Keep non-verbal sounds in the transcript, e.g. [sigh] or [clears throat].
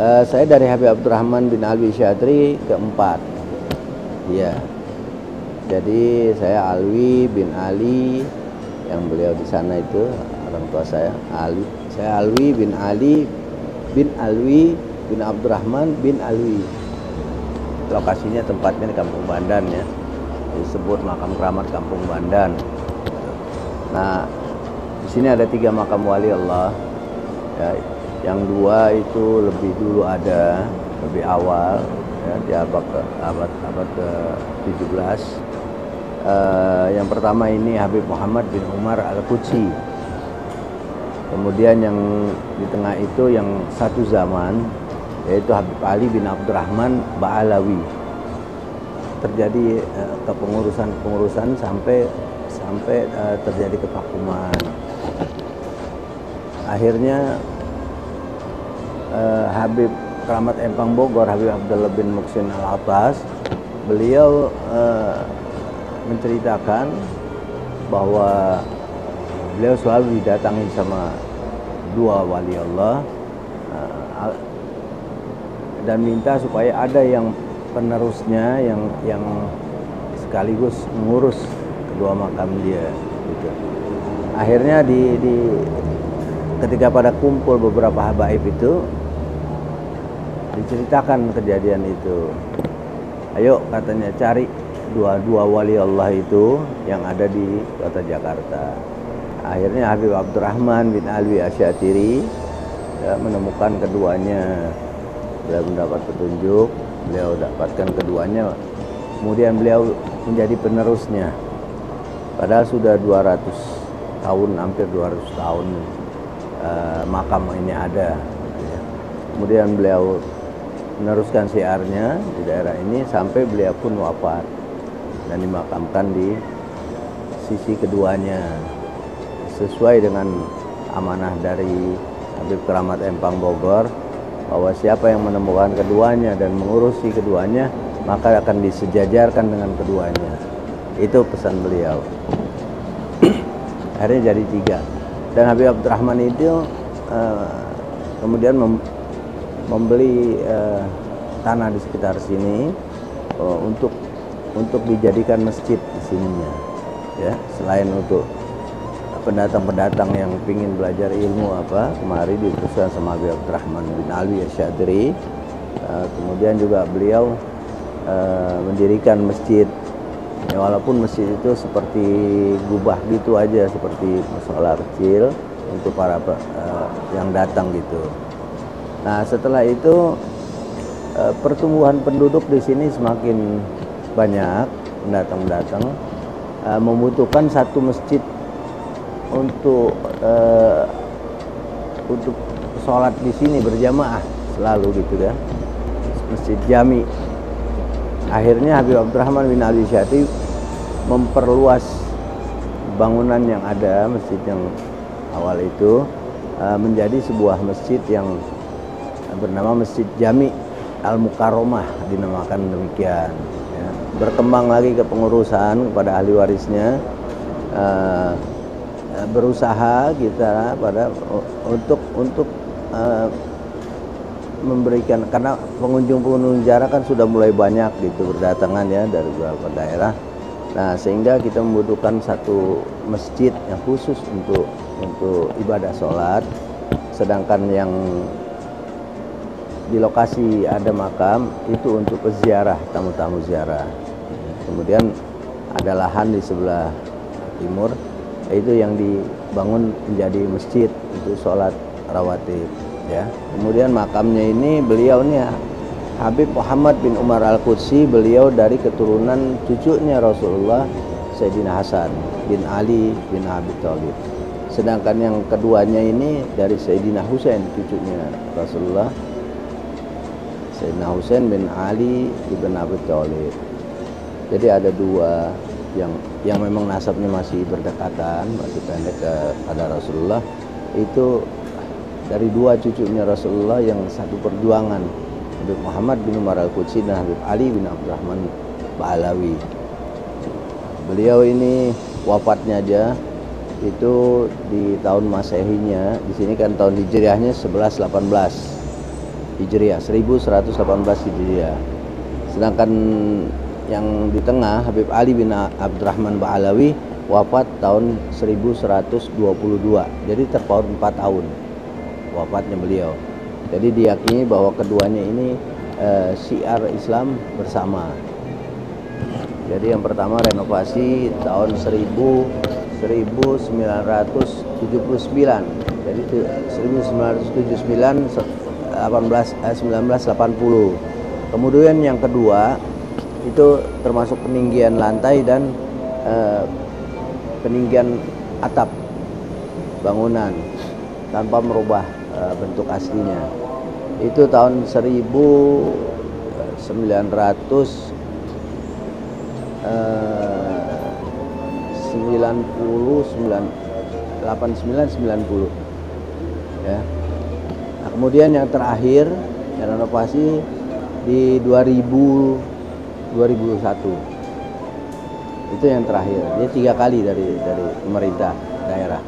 Uh, saya dari Habib Abdurrahman bin Alwi Syadri keempat. Iya. Jadi saya Alwi bin Ali yang beliau di sana itu orang tua saya Ali. Saya Alwi bin Ali bin Alwi bin Abdurrahman bin Alwi. Lokasinya tempatnya di Kampung Bandan ya. Disebut makam keramat Kampung Bandan. Nah, di sini ada tiga makam wali Allah. Ya, yang dua itu lebih dulu ada lebih awal ya, di abad ke abad abad ke 17 uh, eh, yang pertama ini Habib Muhammad bin Umar al Qudsi kemudian yang di tengah itu yang satu zaman yaitu Habib Ali bin Abdurrahman Ba'alawi. Terjadi uh, kepengurusan-pengurusan sampai sampai uh, terjadi kevakuman akhirnya uh, Habib Keramat Empang Bogor Habib Abdullah bin Muksin Al Abbas beliau uh, menceritakan bahwa beliau selalu didatangi sama dua wali Allah uh, dan minta supaya ada yang penerusnya yang yang sekaligus mengurus kedua makam dia gitu. Akhirnya di, di ketika pada kumpul beberapa habaib itu diceritakan kejadian itu. Ayo katanya cari dua-dua wali Allah itu yang ada di kota Jakarta. Akhirnya Habib Abdurrahman bin Alwi Asyatiri ya, menemukan keduanya. Beliau mendapat petunjuk beliau dapatkan keduanya. Kemudian beliau menjadi penerusnya. Padahal sudah 200 tahun hampir 200 tahun uh, makam ini ada kemudian beliau meneruskan siarnya di daerah ini sampai beliau pun wafat dan dimakamkan di sisi keduanya sesuai dengan amanah dari Habib Keramat Empang Bogor bahwa siapa yang menemukan keduanya dan mengurusi keduanya maka akan disejajarkan dengan keduanya. Itu pesan beliau. [clears throat] Akhirnya jadi tiga. Dan Habib Abdurrahman itu uh, kemudian mem membeli uh, tanah di sekitar sini uh, untuk untuk dijadikan masjid di sininya ya. Selain untuk pendatang-pendatang yang ingin belajar ilmu apa kemari diutuskan sama Habib Abdurrahman bin Ali Asyadri. Uh, kemudian juga beliau uh, mendirikan masjid. Ya, walaupun masjid itu seperti gubah gitu aja seperti musola kecil untuk para uh, yang datang gitu Nah setelah itu eh, pertumbuhan penduduk di sini semakin banyak mendatang-datang eh, membutuhkan satu masjid untuk eh, untuk sholat di sini berjamaah selalu gitu ya. Masjid jami. Akhirnya Habib Abdurrahman bin Ali Syati memperluas bangunan yang ada masjid yang awal itu menjadi sebuah masjid yang bernama Masjid Jami Al Mukaromah dinamakan demikian. Ya. Berkembang lagi ke pengurusan kepada ahli warisnya, uh, berusaha kita pada untuk untuk uh, memberikan karena pengunjung-pengunjung jarak kan sudah mulai banyak gitu berdatangan ya dari beberapa daerah. Nah, sehingga kita membutuhkan satu masjid yang khusus untuk untuk ibadah sholat, sedangkan yang di lokasi ada makam itu untuk peziarah tamu-tamu ziarah. Kemudian ada lahan di sebelah timur itu yang dibangun menjadi masjid untuk sholat rawatib ya. Kemudian makamnya ini beliau nih Habib Muhammad bin Umar Al Qudsi beliau dari keturunan cucunya Rasulullah Sayyidina Hasan bin Ali bin Abi Thalib. Sedangkan yang keduanya ini dari Sayyidina Husain cucunya Rasulullah Sayyidina Husain bin Ali ibn Abi Thalib. Jadi ada dua yang yang memang nasabnya masih berdekatan, masih pendek kepada Rasulullah itu dari dua cucunya Rasulullah yang satu perjuangan Habib Muhammad bin Umar Al-Qudsi dan Habib Ali bin Abdurrahman Ba'alawi. Beliau ini wafatnya aja itu di tahun Masehinya, di sini kan tahun Hijriahnya 1118 Hijriah 1118 Hijriah. Sedangkan yang di tengah Habib Ali bin Abdurrahman Ba'alawi wafat tahun 1122 jadi terpaut 4 tahun wafatnya beliau. Jadi diyakini bahwa keduanya ini uh, syiar Islam bersama. Jadi yang pertama renovasi tahun 1000 1979 jadi 1979 18 eh, 1980 kemudian yang kedua itu termasuk peninggian lantai dan eh, peninggian atap bangunan tanpa merubah eh, bentuk aslinya. Itu tahun 1900 eh, 90 89 90 ya nah, kemudian yang terakhir renovasi di 2000 2001 itu yang terakhir. Jadi tiga kali dari dari pemerintah daerah